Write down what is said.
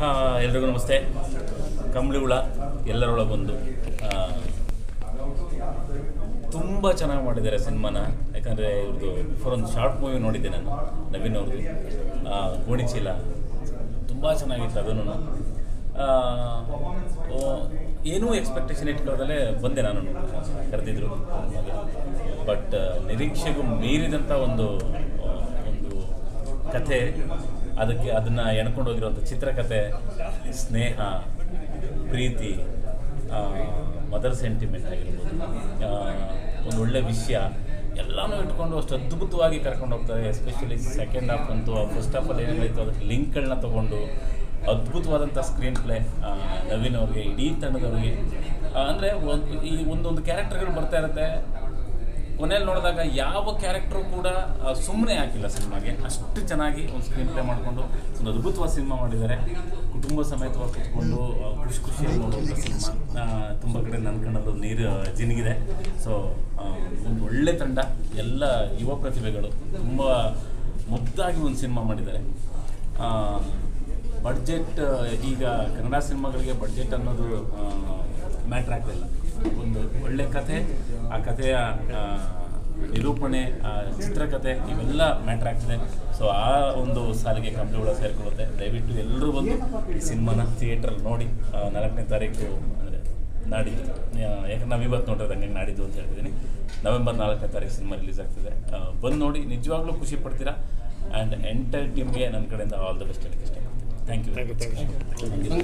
ಎಲ್ರಿಗೂ ನಮಸ್ತೆ. ಕಂಬಳಿ ಹುಳ ಎಲ್ಲರೊಳಗೊಂದು ತುಂಬ ಚೆನ್ನಾಗಿ ಮಾಡಿದ್ದಾರೆ ಸಿನಿಮಾನ. ಯಾಕಂದರೆ ಇವ್ರದ್ದು ಫಾರ್ ಒಂದು ಶಾರ್ಟ್ ಮೂವಿ ನೋಡಿದ್ದೆ ನಾನು, ನವೀನ್ ಅವ್ರದ್ದು ಗೋಣಿಚೀಲ ತುಂಬ ಚೆನ್ನಾಗಿತ್ತು ಅದನ್ನು. ಏನೂ ಎಕ್ಸ್ಪೆಕ್ಟೇಷನ್ ಇಟ್ಕೊಳ್ಳೋದಲ್ಲೇ ಬಂದೆ ನಾನು. ಕರೆದಿದ್ರು ಬಟ್ ನಿರೀಕ್ಷೆಗೂ ಮೀರಿದಂಥ ಒಂದು ಒಂದು ಕಥೆ ಅದಕ್ಕೆ ಅದನ್ನು ಎಣ್ಕೊಂಡು ಹೋಗಿರುವಂಥ ಚಿತ್ರಕಥೆ ಸ್ನೇಹ, ಪ್ರೀತಿ ಮದರ್ ಸೆಂಟಿಮೆಂಟ್ ಆಗಿರ್ಬೋದು ಒಂದು ಒಳ್ಳೆ ವಿಷಯ, ಎಲ್ಲನೂ ಇಟ್ಕೊಂಡು ಅಷ್ಟು ಅದ್ಭುತವಾಗಿ ಕರ್ಕೊಂಡು ಹೋಗ್ತಾರೆ ಎಸ್ಪೆಷಲಿ ಸೆಕೆಂಡ್ ಹಾಫ್ ಅಂತೂ ಫಸ್ಟ್ ಹಾಫಲ್ಲಿ ಏನಾಯಿತು ಅದಕ್ಕೆ ಲಿಂಕ್ಗಳನ್ನ ತೊಗೊಂಡು ಅದ್ಭುತವಾದಂಥ ಸ್ಕ್ರೀನ್ ಪ್ಲೇ ನವೀನ್ ಅವ್ರಿಗೆ, ಇಡೀ ತಂಡದವ್ರಿಗೆ. ಅಂದರೆ ಒಂದು ಈ ಒಂದೊಂದು ಕ್ಯಾರೆಕ್ಟರ್ಗಳು ಬರ್ತಾ ಇರುತ್ತೆ. ಕೊನೆಯಲ್ಲಿ ನೋಡಿದಾಗ ಯಾವ ಕ್ಯಾರೆಕ್ಟರ್ ಕೂಡ ಸುಮ್ಮನೆ ಹಾಕಿಲ್ಲ ಸಿನಿಮಾಗೆ. ಅಷ್ಟು ಚೆನ್ನಾಗಿ ಒಂದು ಸ್ಕ್ರೀನ್ ಪ್ಲೇ ಮಾಡಿಕೊಂಡು ಒಂದು ಅದ್ಭುತವಾದ ಸಿನಿಮಾ ಮಾಡಿದ್ದಾರೆ. ಕುಟುಂಬ ಸಮೇತವಾಗಿ ಕೂತ್ಕೊಂಡು ಖುಷಿ ಖುಷಿಯಾಗಿ ನೋಡುವಂಥ ಸಿನಿಮಾ. ತುಂಬ ಕಡೆ ನನ್ನ ಕಣ್ಣಲ್ಲೂ ನೀರು ಜಿನಗಿದೆ. ಸೊ ಒಂದು ಒಳ್ಳೆ ತಂಡ, ಎಲ್ಲ ಯುವ ಪ್ರತಿಭೆಗಳು ತುಂಬ ಮುದ್ದಾಗಿ ಒಂದು ಸಿನಿಮಾ ಮಾಡಿದ್ದಾರೆ. ಬಡ್ಜೆಟ್ ಈಗ ಕನ್ನಡ ಸಿನಿಮಾಗಳಿಗೆ ಬಡ್ಜೆಟ್ ಅನ್ನೋದು ಮ್ಯಾಟ್ರ್ ಆಗ್ತಿಲ್ಲ ಒಂದು ಒಳ್ಳೆ ಕಥೆ ಆ ಕಥೆಯ ನಿರೂಪಣೆ ಆ ಚಿತ್ರಕಥೆ ಇವೆಲ್ಲ ಮ್ಯಾಟ್ರ್ ಆಗ್ತದೆ. ಸೊ ಆ ಒಂದು ಸಾಲಿಗೆ ಕಂಪ್ನಿಗಳು ಸೇರಿಕೊಳ್ಳುತ್ತೆ. ದಯವಿಟ್ಟು ಎಲ್ಲರೂ ಬಂದು ಈ ಸಿನಿಮಾನ ಥಿಯೇಟ್ರಲ್ಲಿ ನೋಡಿ ನಾಲ್ಕನೇ ತಾರೀಕು ಅಂದರೆ ನಾಡಿದ್ದು. ಯಾಕಂದ್ರೆ ನಾವು ಇವತ್ತು ನೋಡಿದ್ರೆ ಹಂಗೆ ನಾಡಿದ್ದು ಅಂತ ಹೇಳ್ತಿದ್ದೀನಿ ನವೆಂಬರ್ ನಾಲ್ಕನೇ ತಾರೀಕು ಸಿನಿಮಾ ರಿಲೀಸ್ ಆಗ್ತದೆ. ಬಂದು ನೋಡಿ ನಿಜವಾಗ್ಲೂ ಖುಷಿ ಪಡ್ತೀರಾ? ಆ್ಯಂಡ್ ಎಂಟೈರ್ ಟೀಮ್ಗೆ ನನ್ನ ಕಡೆಯಿಂದ ಆಲ್ ದ ಬೆಸ್ಟ್ ಹೇಳಕ್ಕೆ ಇಷ್ಟಪಡ್ತೀನಿ ಥ್ಯಾಂಕ್ ಯು